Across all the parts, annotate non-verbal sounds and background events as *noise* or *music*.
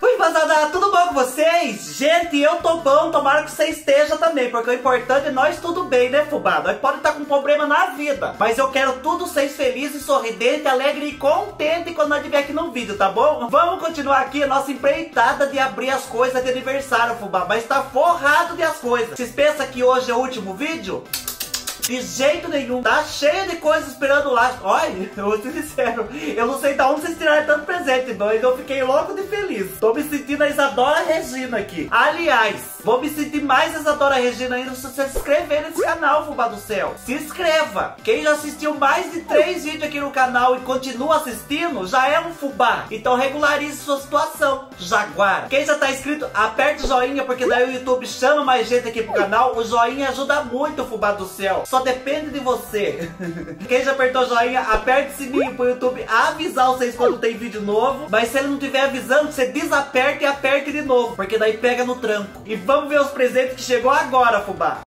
Oi, vazada, tudo bom com vocês? Gente, eu tô bom, tomara que você esteja também, porque o importante é nós tudo bem, né, fubá? Nós pode estar com problema na vida, mas eu quero tudo vocês felizes, sorridente, alegre e contente quando nós estiver aqui no vídeo, tá bom? Vamos continuar aqui a nossa empreitada de abrir as coisas de aniversário, fubá, mas tá forrado de as coisas. Vocês pensam que hoje é o último vídeo? De jeito nenhum. Tá cheio de coisas esperando lá. Olha, *laughs* eu vou ser sincero. Eu não sei de onde vocês tiraram tanto presente, mas eu fiquei louco de feliz. Tô me sentindo a Isadora Regina aqui. Aliás, vou me sentir mais Isadora Regina ainda se você se inscrever nesse canal, Fubá do Céu. Se inscreva. Quem já assistiu mais de três vídeos aqui no canal e continua assistindo, já é um fubá. Então regularize sua situação, Jaguar. Quem já tá inscrito, aperte o joinha, porque daí o YouTube chama mais gente aqui pro canal. O joinha ajuda muito, Fubá do Céu só depende de você. *laughs* Quem já apertou joinha, aperte o sininho pro YouTube avisar vocês quando tem vídeo novo. Mas se ele não estiver avisando, você desaperte e aperte de novo, porque daí pega no tranco. E vamos ver os presentes que chegou agora, fubá.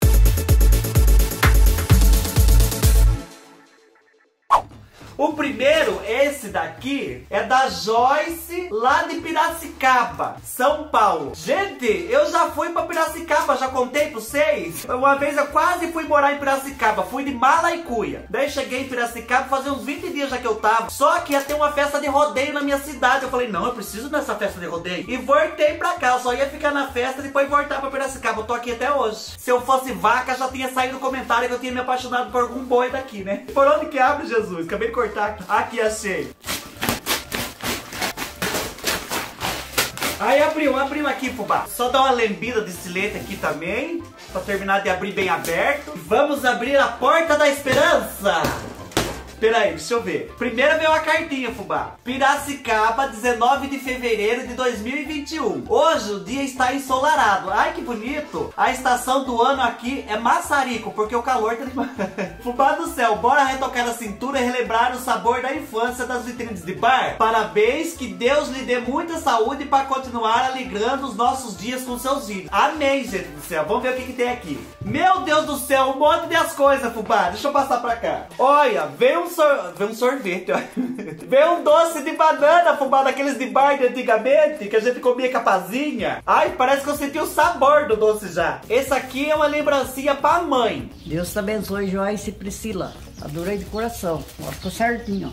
O primeiro, esse daqui, é da Joyce, lá de Piracicaba, São Paulo. Gente, eu já fui pra Piracicaba, já contei pra vocês. Uma vez eu quase fui morar em Piracicaba, fui de Malaicuia. Daí cheguei em Piracicaba, fazia uns 20 dias já que eu tava. Só que ia ter uma festa de rodeio na minha cidade. Eu falei, não, eu preciso dessa festa de rodeio. E voltei pra cá, eu só ia ficar na festa e depois voltar pra Piracicaba. Eu tô aqui até hoje. Se eu fosse vaca, já tinha saído no comentário que eu tinha me apaixonado por algum boi daqui, né? Por onde que abre, Jesus? Acabei de cortar cortar. Aqui, achei. Aí abriu, abriu aqui, fubá. Só dá uma lembida desse leite aqui também. Pra terminar de abrir bem aberto. Vamos abrir a porta da esperança. Pera aí, deixa eu ver. Primeiro veio a cartinha, fubá. Piracicaba, 19 de fevereiro de 2021. Hoje o dia está ensolarado. Ai, que bonito. A estação do ano aqui é maçarico, porque o calor tá demais. *laughs* fubá do céu, bora retocar a cintura e relembrar o sabor da infância das vitrines de bar? Parabéns, que Deus lhe dê muita saúde para continuar alegrando os nossos dias com seus vídeos. Amém, gente do céu. Vamos ver o que, que tem aqui. Meu Deus do céu, um monte de as coisas, fubá. Deixa eu passar pra cá. Olha, veio um, sor... veio um sorvete, ó. *laughs* veio um doce de banana, fubá, daqueles de bar de antigamente, que a gente comia capazinha. Ai, parece que eu senti o sabor do doce já. Esse aqui é uma lembrancinha pra mãe. Deus te abençoe, Joyce e Priscila. Adorei de coração. Ficou certinho.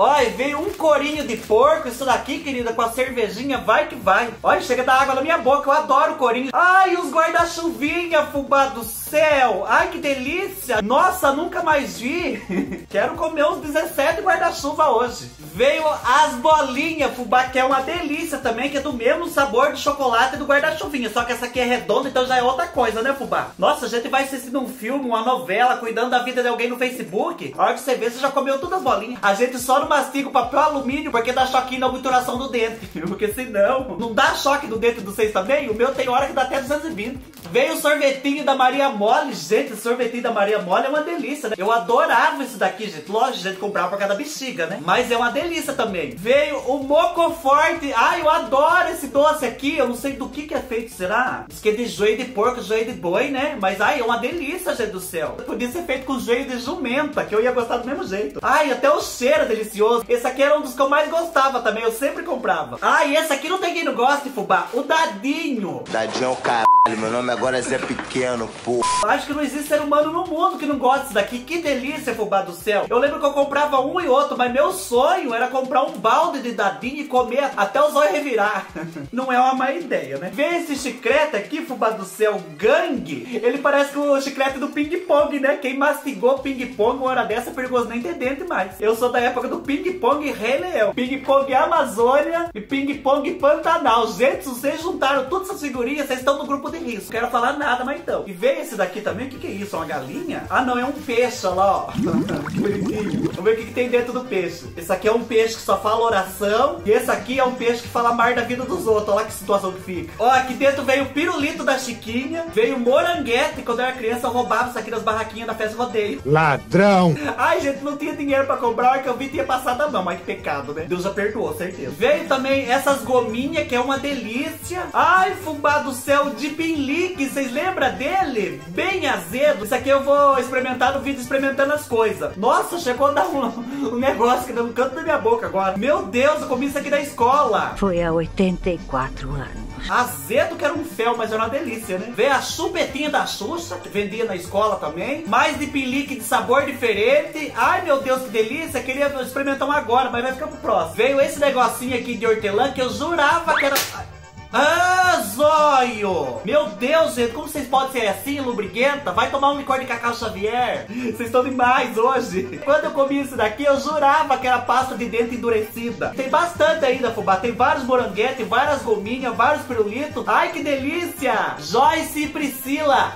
Olha, veio um corinho de porco, isso daqui, querida, com a cervejinha, vai que vai. Olha, chega da água na minha boca, eu adoro corinho. Ai, os guarda-chuvinha, fubá do céu. Ai, que delícia. Nossa, nunca mais vi. *laughs* Quero comer uns 17 guarda-chuva hoje. Veio as bolinhas, fubá, que é uma delícia também, que é do mesmo sabor de chocolate do guarda-chuvinha. Só que essa aqui é redonda, então já é outra coisa, né, fubá? Nossa, a gente vai assistindo um filme, uma novela, cuidando da vida de alguém no Facebook. A hora que você vê, você já comeu todas as bolinhas. A gente só não mastiga o papel alumínio porque dá choque na obturação do dente. *laughs* Porque senão, não dá choque no dente do vocês também? O meu tem hora que dá até 220. Veio o sorvetinho da Maria Mole. Gente, sorvetinho da Maria Mole é uma delícia, né? Eu adorava isso daqui, gente. Lógico, a gente comprava por cada bexiga, né? Mas é uma delícia também. Veio o Moco Forte. Ai, eu adoro esse doce aqui. Eu não sei do que que é feito, será? Diz que é de joelho de porco, joelho de boi, né? Mas, ai, é uma delícia, gente do céu. Podia ser feito com joelho de jumenta, que eu ia gostar do mesmo jeito. Ai, até o cheiro é delicioso. Esse aqui era um dos que eu mais gostava também. Eu sempre comprava. E esse aqui não tem quem não goste, fubá. O Dadinho. Dadinho é o caralho. Meu nome agora é Zé Pequeno, pô. Acho que não existe ser humano no mundo que não gosta disso daqui. Que delícia, fubá do céu. Eu lembro que eu comprava um e outro, mas meu sonho era comprar um balde de dadinho e comer até os olhos revirar. *laughs* não é uma má ideia, né? Vê esse chiclete aqui, fubá do céu, gangue. Ele parece com o chiclete do ping-pong, né? Quem mastigou ping-pong uma hora dessa perigoso nem ter dente mais. Eu sou da época do ping-pong Rei Leão, ping-pong Amazônia e ping-pong Pantanal. Gente, vocês juntaram todas essas figurinhas, vocês estão no grupo de risco. Quero falar nada, mas então. E vê esse daqui também, o que, que é isso? Uma galinha? Ah, não, é um peixe, olha lá, ó. *laughs* que bonitinho. Vamos ver o que, que tem dentro do peixe. Esse aqui é um peixe que só fala oração. E esse aqui é um peixe que fala mar da vida dos outros. Olha lá que situação que fica. Ó, aqui dentro veio o pirulito da Chiquinha. Veio moranguete. Quando eu era criança, eu roubava isso aqui nas barraquinhas da festa rodeio. Ladrão! Ai, gente, não tinha dinheiro pra comprar. Que eu vi, tinha passado a mão. Ai, que pecado, né? Deus já certeza. Veio também essas gominhas, que é uma delícia. Ai, fubá do céu de Pinlique, vocês lembram dele? Bem azedo. Isso aqui eu vou experimentar no vídeo experimentando as coisas. Nossa, chegou a dar um, *laughs* um negócio que deu no canto da minha boca agora. Meu Deus, eu comi isso aqui na escola. Foi há 84 anos. Azedo que era um fel, mas era uma delícia, né? Veio a chupetinha da Xuxa, que vendia na escola também. Mais de pilique de sabor diferente. Ai, meu Deus, que delícia. Queria experimentar um agora, mas vai ficar pro próximo. Veio esse negocinho aqui de hortelã que eu jurava que era... Ah, zóio! Meu Deus, gente, como vocês podem ser assim, lubriguenta? Vai tomar um licor de cacau Xavier. Vocês estão demais hoje. Quando eu comi isso daqui, eu jurava que era pasta de dente endurecida. Tem bastante ainda, fubá. Tem vários moranguetes, várias gominhas, vários pirulitos. Ai, que delícia! Joyce e Priscila.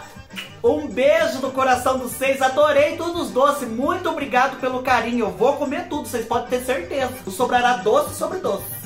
Um beijo do coração dos seis, adorei todos os doces, muito obrigado pelo carinho. Eu vou comer tudo, vocês podem ter certeza. Sobrará doce sobre doce.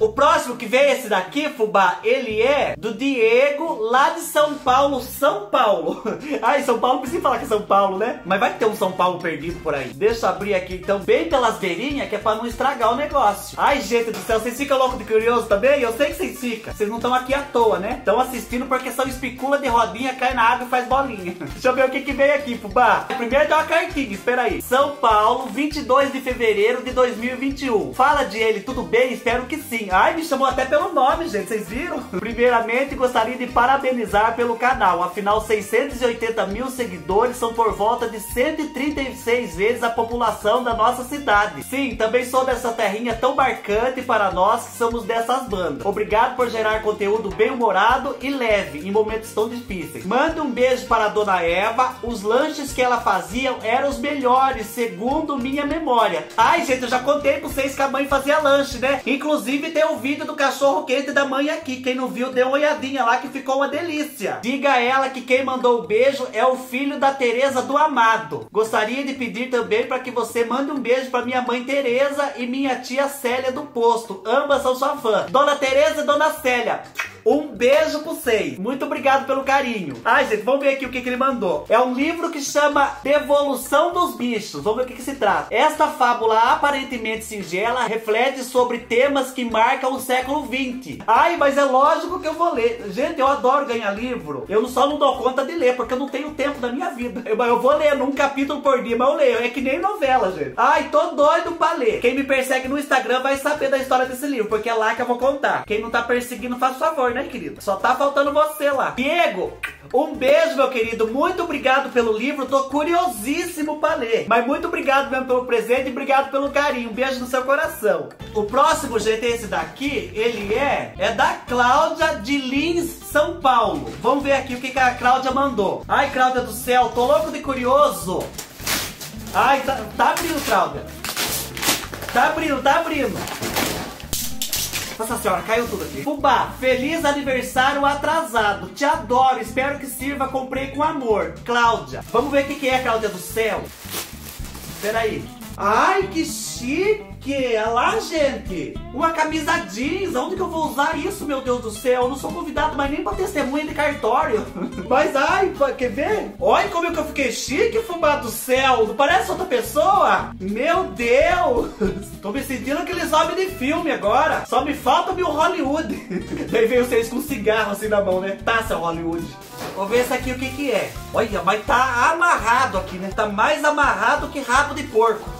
O próximo que veio esse daqui, Fubá, ele é do Diego, lá de São Paulo, São Paulo. *laughs* Ai, São Paulo precisa falar que é São Paulo, né? Mas vai ter um São Paulo perdido por aí. Deixa eu abrir aqui, então, bem pelas beirinhas, que é pra não estragar o negócio. Ai, gente do céu, vocês ficam loucos de curioso também? Eu sei que vocês ficam. Vocês não estão aqui à toa, né? Estão assistindo porque são especula de rodinha, cai na água e faz bolinha. *laughs* Deixa eu ver o que que veio aqui, Fubá. Primeiro tem uma cartinha, espera aí. São Paulo, 22 de fevereiro de 2021. Fala de ele, tudo bem? Espero que sim. Ai, me chamou até pelo nome, gente, vocês viram? Primeiramente, gostaria de parabenizar pelo canal. Afinal, 680 mil seguidores são por volta de 136 vezes a população da nossa cidade. Sim, também sou dessa terrinha tão marcante para nós que somos dessas bandas. Obrigado por gerar conteúdo bem-humorado e leve em momentos tão difíceis. Manda um beijo para a dona Eva. Os lanches que ela fazia eram os melhores, segundo minha memória. Ai, gente, eu já contei para vocês que a mãe fazia lanche, né? Inclusive tem o vídeo do cachorro quente da mãe aqui. Quem não viu, dê uma olhadinha lá que ficou uma delícia. Diga a ela que quem mandou o beijo é o filho da Tereza do Amado. Gostaria de pedir também para que você mande um beijo para minha mãe Tereza e minha tia Célia do Posto. Ambas são sua fã. Dona Tereza e Dona Célia. Um beijo pro vocês. Muito obrigado pelo carinho. Ai, gente, vamos ver aqui o que, que ele mandou. É um livro que chama Devolução dos Bichos. Vamos ver o que, que se trata. Esta fábula aparentemente singela reflete sobre temas que marcam o século XX. Ai, mas é lógico que eu vou ler. Gente, eu adoro ganhar livro. Eu só não dou conta de ler, porque eu não tenho tempo da minha vida. Eu, eu vou ler um capítulo por dia, mas eu leio. É que nem novela, gente. Ai, tô doido pra ler. Quem me persegue no Instagram vai saber da história desse livro, porque é lá que eu vou contar. Quem não tá perseguindo, faz favor, né, querido? Só tá faltando você lá. Diego, um beijo, meu querido. Muito obrigado pelo livro. Tô curiosíssimo pra ler. Mas muito obrigado mesmo pelo presente e obrigado pelo carinho. Um beijo no seu coração. O próximo GT, esse daqui, ele é, é da Cláudia de Lins, São Paulo. Vamos ver aqui o que, que a Cláudia mandou. Ai, Cláudia do céu, tô louco de curioso. Ai, tá, tá abrindo, Cláudia. Tá abrindo, tá abrindo. Nossa senhora, caiu tudo aqui. Fubá, feliz aniversário atrasado. Te adoro, espero que sirva. Comprei com amor. Cláudia. Vamos ver o que, que é, Cláudia do céu. Peraí. Ai, que chique! Olha lá, gente! Uma camisa jeans! Onde que eu vou usar isso, meu Deus do céu? Eu não sou convidado mais nem pra testemunha de cartório. *laughs* Mas, ai, quer ver? Olha como é que eu fiquei chique, fumado do céu! Não parece outra pessoa? Meu Deus! *laughs* Tô me sentindo aqueles homens de filme agora. Só me falta meu Hollywood. *laughs* Daí veio vocês com um cigarro assim na mão, né? Tá, seu Hollywood. Vou ver esse aqui o que que é. Olha, mas tá amarrado aqui, né? Tá mais amarrado que rabo de porco.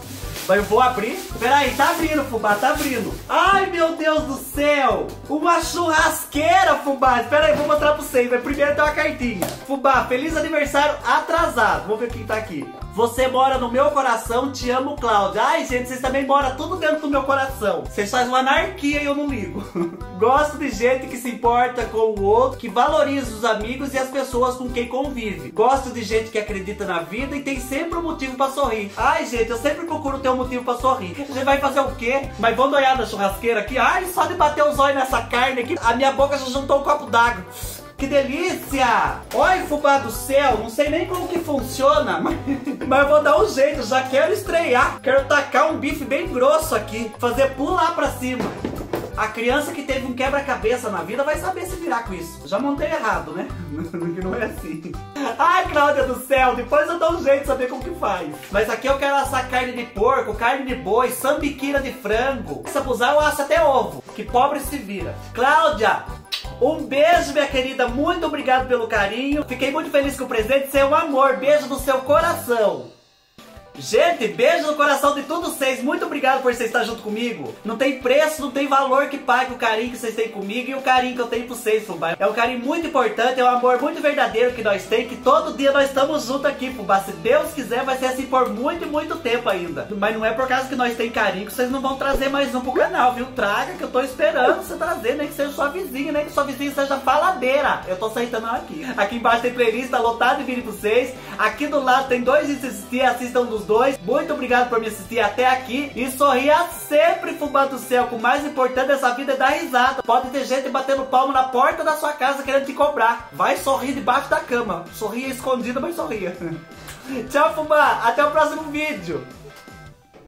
Mas eu vou abrir. Peraí, tá abrindo, fubá, tá abrindo. Ai, meu Deus do céu. Uma churrasqueira, fubá. Espera aí, vou mostrar pra vocês. Mas primeiro tem uma cartinha. Fubá, feliz aniversário atrasado. Vamos ver quem tá aqui. Você mora no meu coração, te amo, Cláudia. Ai, gente, vocês também moram tudo dentro do meu coração. Vocês fazem uma anarquia e eu não ligo. *laughs* Gosto de gente que se importa com o outro, que valoriza os amigos e as pessoas com quem convive. Gosto de gente que acredita na vida e tem sempre um motivo pra sorrir. Ai, gente, eu sempre procuro ter um motivo pra sorrir. Você vai fazer o quê? Mas vamos olhar na churrasqueira aqui. Ai, só de bater os olhos nessa carne aqui, a minha boca já juntou um copo d'água. Que delícia! Oi, fubá do céu, não sei nem como que funciona, mas, *laughs* mas vou dar um jeito, já quero estrear. Quero tacar um bife bem grosso aqui, fazer pular pra cima. A criança que teve um quebra-cabeça na vida vai saber se virar com isso. Já montei errado, né? Que não é assim. Ai, Cláudia do céu, depois eu dou um jeito de saber como que faz. Mas aqui eu quero assar carne de porco, carne de boi, sambiquira de frango. Se abusar, eu asso até ovo. Que pobre se vira. Cláudia, Um beijo, minha querida. Muito obrigado pelo carinho. Fiquei muito feliz com o presente. Você é um amor. Beijo no seu coração. Gente, beijo no coração de todos vocês. Muito obrigado por vocês estar junto comigo. Não tem preço, não tem valor que pague o carinho que vocês têm comigo e o carinho que eu tenho por vocês, fubá. É um carinho muito importante, é um amor muito verdadeiro que nós temos, que todo dia nós estamos juntos aqui, fubá. Se Deus quiser, vai ser assim por muito e muito tempo ainda. Mas não é por causa que nós temos carinho que vocês não vão trazer mais um pro canal, viu? Traga que eu tô esperando você trazer, nem que seja sua vizinha, nem que sua vizinha seja faladeira. Eu tô aceitando aqui. Aqui embaixo tem playlist, tá lotado de vídeo pra vocês. Aqui do lado tem dois de assistir, assistam dos dois. Muito obrigado por me assistir até aqui. E sorria sempre, fubá do céu. O mais importante dessa vida é dar risada. Pode ter gente batendo palmo na porta da sua casa querendo te cobrar. Vai sorrir debaixo da cama. Sorria escondida, mas sorria. *laughs* Tchau, fubá. Até o próximo vídeo.